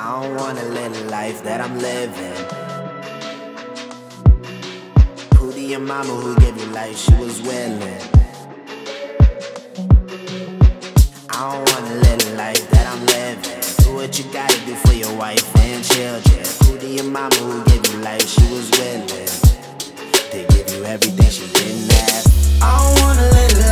I don't wanna live the life that I'm living. Pootie, your mama who gave you life, she was willing. I don't wanna live the life that I'm living. Do what you gotta do for your wife and children. Pootie, your mama who gave you life, she was willing to give you everything she didn't have. I don't wanna live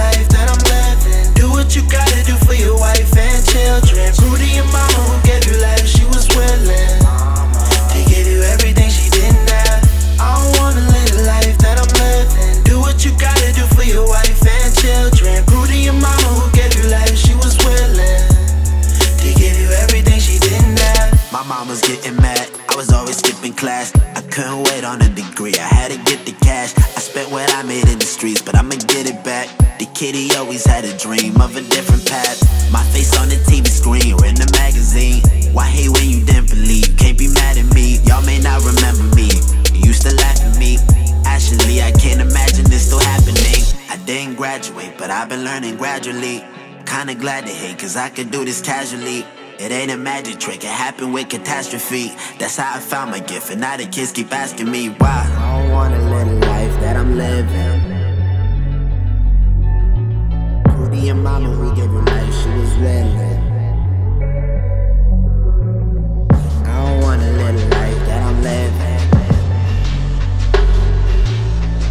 was always skipping class. I couldn't wait on a degree. I had to get the cash. I spent what I made in the streets, but I'ma get it back. The kitty always had a dream of a different path. My face on the TV screen or in the magazine. Why hate when you didn't believe? Can't be mad at me. Y'all may not remember me. You used to laugh at me. Actually, I can't imagine this still happening. I didn't graduate, but I've been learning gradually. Kinda glad to hate, cause I could do this casually. It ain't a magic trick, it happened with catastrophe. That's how I found my gift, and now the kids keep asking me why. I don't wanna live the life that I'm living. Pootie, your mama who gave you life, she was willing. I don't wanna live the life that I'm living.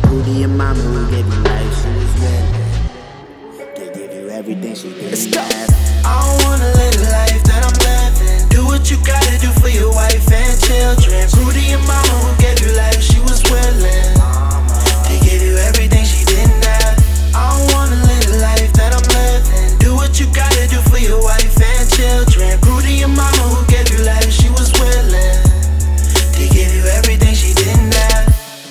Pootie, your mama who gave you life, she was willing. To give you everything she didn't have. I don't wanna what you gotta do for your wife and children. Pootie, your mama who gave you life, she was willing to give you everything she didn't have. I don't wanna live the life that I'm living. Do what you gotta do for your wife and children. Pootie, your mama who gave you life, she was willing to give you everything she didn't have.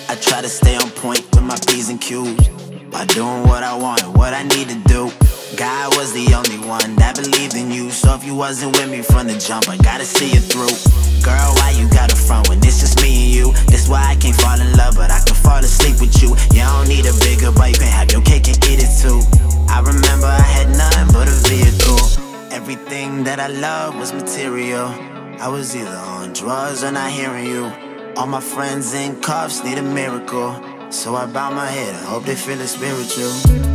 I try to stay on point with my P's and Q's by doing what I want and what I need to do. God was the only one that believed in you. So if you wasn't with me from the jump, I gotta see you through. Girl, why you got a front when it's just me and you? That's why I can't fall in love, but I can fall asleep with you. You don't need a bigger, but you can have your cake and eat it too. I remember I had nothing but a vehicle. Everything that I loved was material. I was either on drugs or not hearing you. All my friends in cuffs need a miracle. So I bow my head and hope they feel it spiritual.